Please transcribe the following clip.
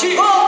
she. Oh!